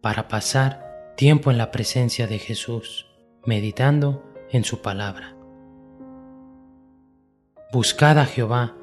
para pasar tiempo en la presencia de Jesús, meditando en su palabra. Buscad a Jehová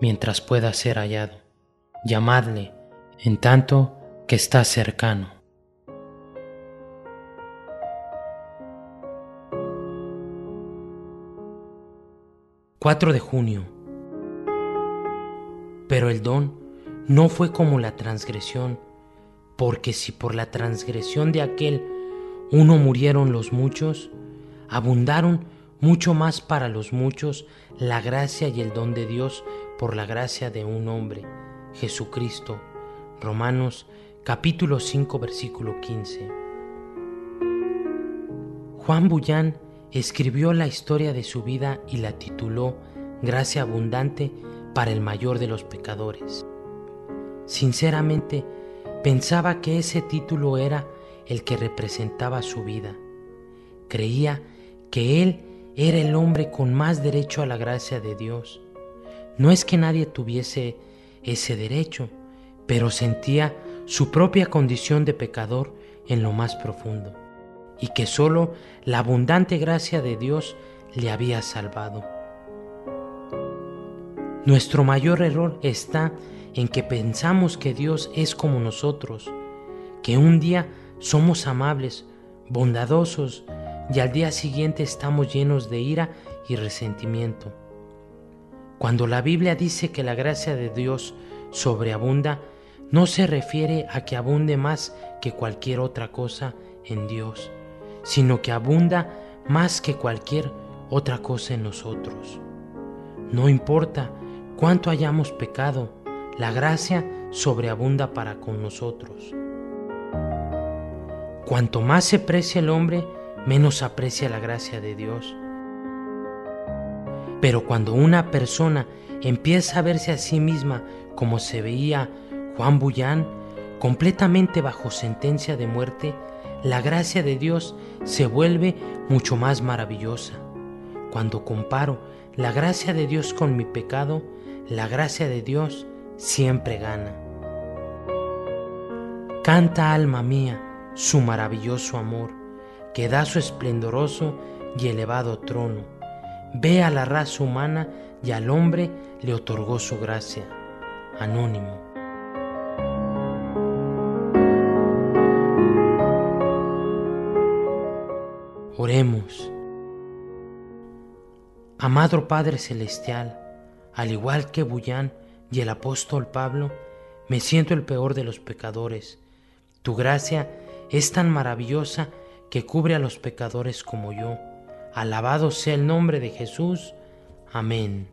mientras pueda ser hallado, llamadle en tanto que está cercano. ...4 de junio... Pero el don no fue como la transgresión porque si por la transgresión de aquel uno murieron los muchos, abundaron mucho más para los muchos la gracia y el don de Dios por la gracia de un hombre, Jesucristo. Romanos capítulo 5 versículo 15. Juan Bullán escribió la historia de su vida y la tituló Gracia abundante para el mayor de los pecadores. Sinceramente, Pensaba que ese título era el que representaba su vida. Creía que él era el hombre con más derecho a la gracia de Dios. No es que nadie tuviese ese derecho, pero sentía su propia condición de pecador en lo más profundo, y que sólo la abundante gracia de Dios le había salvado. Nuestro mayor error está en que pensamos que Dios es como nosotros, que un día somos amables, bondadosos y al día siguiente estamos llenos de ira y resentimiento. Cuando la Biblia dice que la gracia de Dios sobreabunda, no se refiere a que abunde más que cualquier otra cosa en Dios, sino que abunda más que cualquier otra cosa en nosotros. No importa cuánto hayamos pecado, la gracia sobreabunda para con nosotros. Cuanto más se aprecia el hombre, menos aprecia la gracia de Dios. Pero cuando una persona empieza a verse a sí misma como se veía Juan Bullán, completamente bajo sentencia de muerte, la gracia de Dios se vuelve mucho más maravillosa. Cuando comparo la gracia de Dios con mi pecado, la gracia de Dios siempre gana. Canta alma mía su maravilloso amor, que da su esplendoroso y elevado trono. Ve a la raza humana y al hombre le otorgó su gracia. Anónimo. Oremos. Amado Padre Celestial, al igual que Bullán, y el apóstol Pablo, me siento el peor de los pecadores. Tu gracia es tan maravillosa que cubre a los pecadores como yo. Alabado sea el nombre de Jesús. Amén.